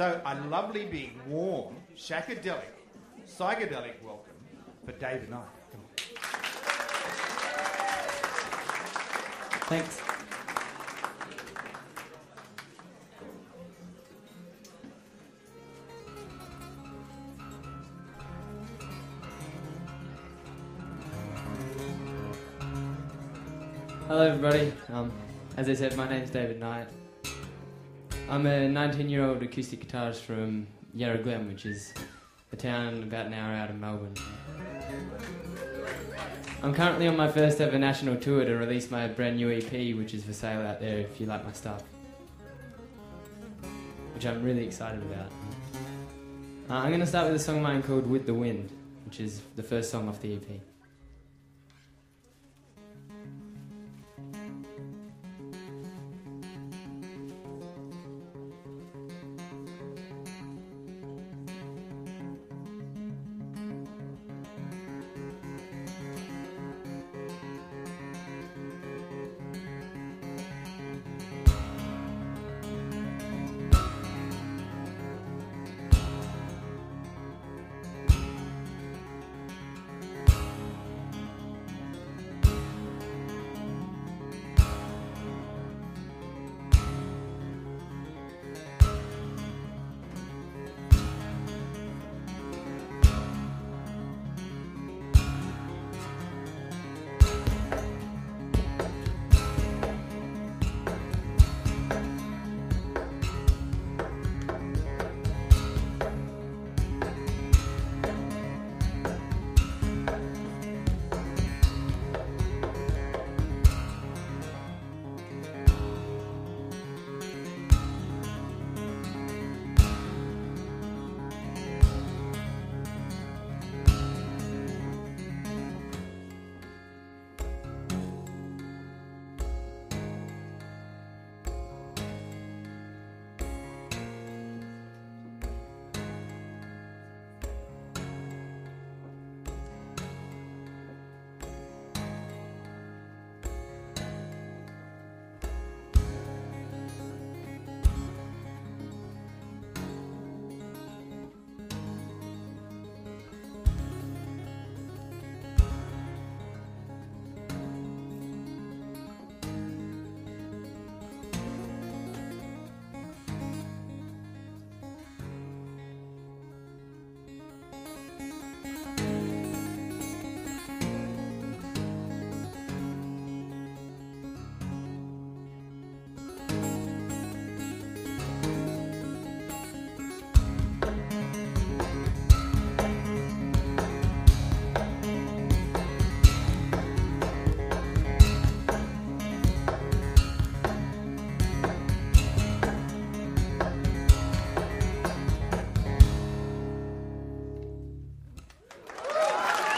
So a lovely, big, warm, shackadelic, psychedelic welcome for David Knight. Thanks. Hello, everybody. Um, as I said, my name's David Knight. I'm a 19 year old acoustic guitarist from Yarra Glen, which is a town about an hour out of Melbourne. I'm currently on my first ever national tour to release my brand new EP, which is for sale out there if you like my stuff. Which I'm really excited about. Uh, I'm going to start with a song of mine called With the Wind, which is the first song off the EP.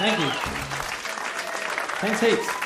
Thank you. Thanks heaps.